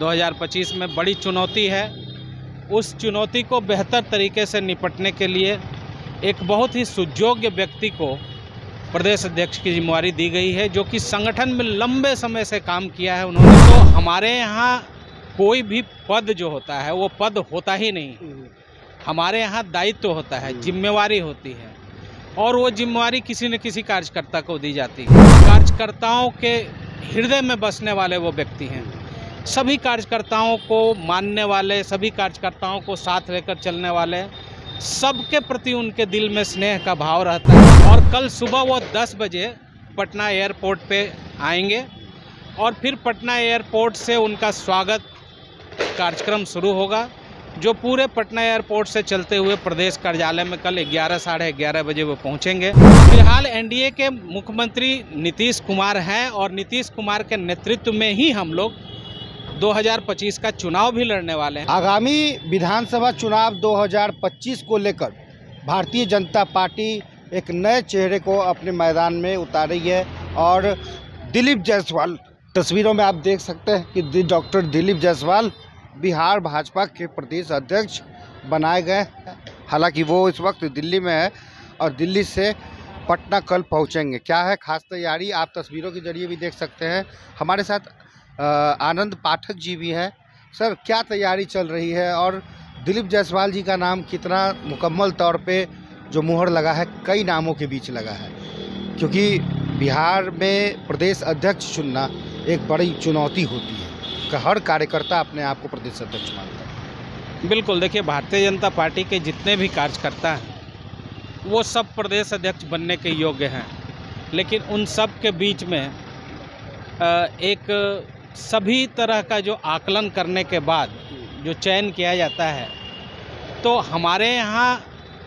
2025 में बड़ी चुनौती है। उस चुनौती को बेहतर तरीके से निपटने के लिए एक बहुत ही सुयोग्य व्यक्ति को प्रदेश अध्यक्ष की जिम्मेवारी दी गई है जो कि संगठन में लंबे समय से काम किया है उन्होंने। तो हमारे यहाँ कोई भी पद जो होता है वो पद होता ही नहीं। हमारे यहाँ दायित्व तो होता है जिम्मेवारी होती है और वो जिम्मेवारी किसी न किसी कार्यकर्ता को दी जाती है। कार्यकर्ताओं के हृदय में बसने वाले वो व्यक्ति हैं। सभी कार्यकर्ताओं को मानने वाले, सभी कार्यकर्ताओं को साथ लेकर चलने वाले, सबके प्रति उनके दिल में स्नेह का भाव रहता है। और कल सुबह वो 10 बजे पटना एयरपोर्ट पे आएँगे और फिर पटना एयरपोर्ट से उनका स्वागत कार्यक्रम शुरू होगा, जो पूरे पटना एयरपोर्ट से चलते हुए प्रदेश कार्यालय में कल ग्यारह, साढ़े ग्यारह बजे वो पहुँचेंगे। फ़िलहाल एनडीए के मुख्यमंत्री नीतीश कुमार हैं और नीतीश कुमार के नेतृत्व में ही हम लोग 2025 का चुनाव भी लड़ने वाले हैं। आगामी विधानसभा चुनाव 2025 को लेकर भारतीय जनता पार्टी एक नए चेहरे को अपने मैदान में उतार है और दिलीप जायसवाल, तस्वीरों में आप देख सकते हैं कि डॉक्टर दिलीप जायसवाल बिहार भाजपा के प्रदेश अध्यक्ष बनाए गए हालाँकि वो इस वक्त दिल्ली में है और दिल्ली से पटना कल पहुँचेंगे। क्या है खास तैयारी? आप तस्वीरों के ज़रिए भी देख सकते हैं। हमारे साथ आनंद पाठक जी भी हैं। सर, क्या तैयारी चल रही है? और दिलीप जायसवाल जी का नाम कितना मुकम्मल तौर पे जो मुहर लगा है, कई नामों के बीच लगा है। क्योंकि बिहार में प्रदेश अध्यक्ष चुनना एक बड़ी चुनौती होती है। हर कार्यकर्ता अपने आप को प्रदेश अध्यक्ष मानता है। बिल्कुल, देखिए, भारतीय जनता पार्टी के जितने भी कार्यकर्ता हैं, वो सब प्रदेश अध्यक्ष बनने के योग्य हैं। लेकिन उन सब के बीच में एक सभी तरह का जो आकलन करने के बाद जो चयन किया जाता है तो हमारे यहाँ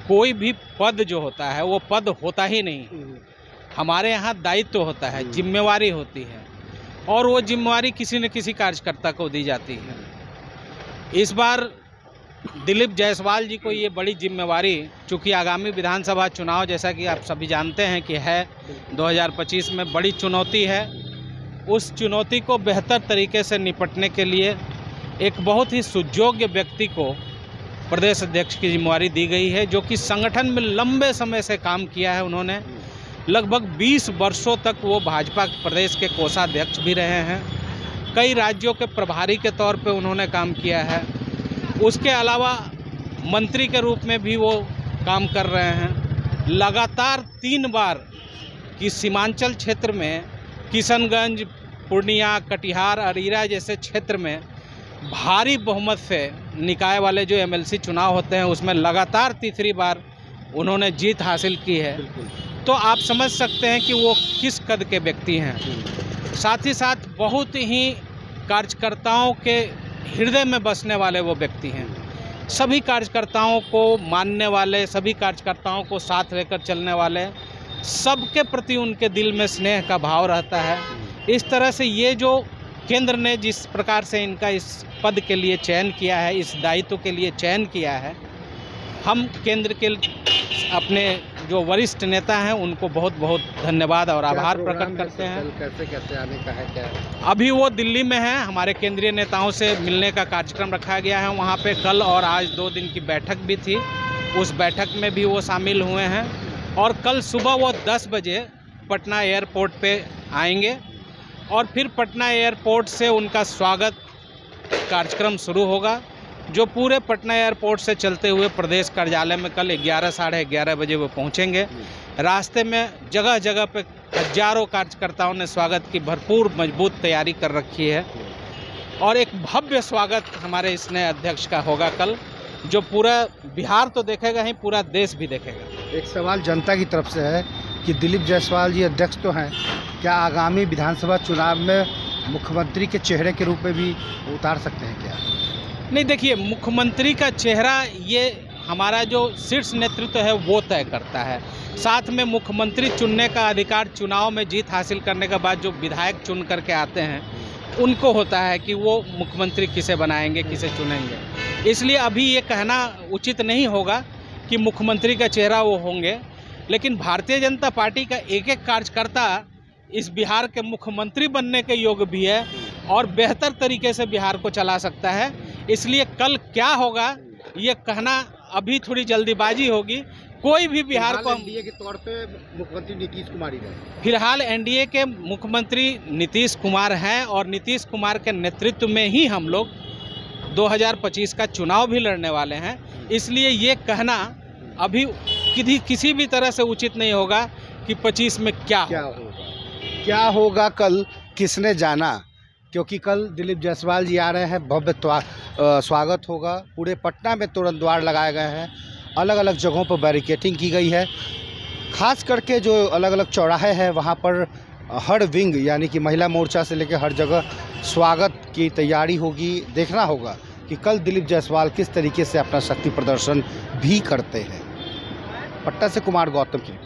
कोई भी पद जो होता है, वो पद होता ही नहीं हमारे यहाँ दायित्व तो होता है, जिम्मेवारी होती है, और वो जिम्मेवारी किसी न किसी कार्यकर्ता को दी जाती है। इस बार दिलीप जायसवाल जी को ये बड़ी जिम्मेवारी, चूँकि आगामी विधानसभा चुनाव, जैसा कि आप सभी जानते हैं कि है 2025 में बड़ी चुनौती है उस चुनौती को बेहतर तरीके से निपटने के लिए एक बहुत ही सुयोग्य व्यक्ति को प्रदेश अध्यक्ष की जिम्मेवारी दी गई है, जो कि संगठन में लंबे समय से काम किया है उन्होंने। लगभग 20 वर्षों तक वो भाजपा प्रदेश के कोषाध्यक्ष भी रहे हैं। कई राज्यों के प्रभारी के तौर पे उन्होंने काम किया है। उसके अलावा मंत्री के रूप में भी वो काम कर रहे हैं। लगातार तीन बार कि सीमांचल क्षेत्र में किशनगंज पूर्णिया कटिहार अरीरा जैसे क्षेत्र में भारी बहुमत से निकाय वाले जो एमएलसी चुनाव होते हैं उसमें लगातार तीसरी बार उन्होंने जीत हासिल की है। तो आप समझ सकते हैं कि वो किस कद के व्यक्ति हैं। साथ ही साथ बहुत ही कार्यकर्ताओं के हृदय में बसने वाले वो व्यक्ति हैं। सभी कार्यकर्ताओं को मानने वाले सभी कार्यकर्ताओं को साथ लेकर चलने वाले सबके प्रति उनके दिल में स्नेह का भाव रहता है। इस तरह से ये जो केंद्र ने जिस प्रकार से इनका इस पद के लिए चयन किया है इस दायित्व के लिए चयन किया है हम केंद्र के अपने जो वरिष्ठ नेता हैं उनको बहुत बहुत धन्यवाद और आभार प्रकट करते हैं। कैसे कैसे आने का है क्या? अभी वो दिल्ली में हैं हमारे केंद्रीय नेताओं से मिलने का कार्यक्रम रखा गया है। वहाँ पे कल और आज दो दिन की बैठक भी थी। उस बैठक में भी वो शामिल हुए हैं। और कल सुबह वो 10 बजे पटना एयरपोर्ट पे आएँगे और फिर पटना एयरपोर्ट से उनका स्वागत कार्यक्रम शुरू होगा, जो पूरे पटना एयरपोर्ट से चलते हुए प्रदेश कार्यालय में कल ग्यारह, साढ़े ग्यारह बजे वो पहुँचेंगे। रास्ते में जगह जगह पे हज़ारों कार्यकर्ताओं ने स्वागत की, भरपूर मज़बूत तैयारी कर रखी है। और एक भव्य स्वागत हमारे इस नए अध्यक्ष का होगा कल, जो पूरा बिहार तो देखेगा ही, पूरा देश भी देखेगा। एक सवाल जनता की तरफ़ से है कि दिलीप जायसवाल जी अध्यक्ष तो हैं। क्या आगामी विधानसभा चुनाव में मुख्यमंत्री के चेहरे के रूप में भी उतार सकते हैं क्या? नहीं, देखिए, मुख्यमंत्री का चेहरा, ये हमारा जो शीर्ष नेतृत्व है, वो तय करता है। साथ में मुख्यमंत्री चुनने का अधिकार चुनाव में जीत हासिल करने के बाद जो विधायक चुन करके आते हैं, उनको होता है कि वो मुख्यमंत्री किसे बनाएँगे, किसे चुनेंगे। इसलिए अभी ये कहना उचित नहीं होगा कि मुख्यमंत्री का चेहरा वो होंगे लेकिन भारतीय जनता पार्टी का एक एक कार्यकर्ता इस बिहार के मुख्यमंत्री बनने के योग्य भी है और बेहतर तरीके से बिहार को चला सकता है। इसलिए कल क्या होगा ये कहना अभी थोड़ी जल्दीबाजी होगी। कोई भी बिहार को एनडीए के तौर पे मुख्यमंत्री नीतीश कुमार ही रहे। फ़िलहाल एनडीए के मुख्यमंत्री नीतीश कुमार हैं और नीतीश कुमार के नेतृत्व में ही हम लोग 2025 का चुनाव भी लड़ने वाले हैं। इसलिए ये कहना अभी किसी किसी भी तरह से उचित नहीं होगा कि 25 में क्या क्या होगा। क्या होगा कल? किसने जाना? क्योंकि कल दिलीप जायसवाल जी आ रहे हैं भव्य स्वागत होगा। पूरे पटना में तुरंत द्वार लगाए गए हैं। अलग अलग जगहों पर बैरिकेटिंग की गई है। खास करके जो अलग अलग चौराहे हैं वहाँ पर हर विंग यानी कि महिला मोर्चा से लेकर हर जगह स्वागत की तैयारी होगी। देखना होगा कि कल दिलीप जायसवाल किस तरीके से अपना शक्ति प्रदर्शन भी करते हैं। पटना से कुमार गौतम की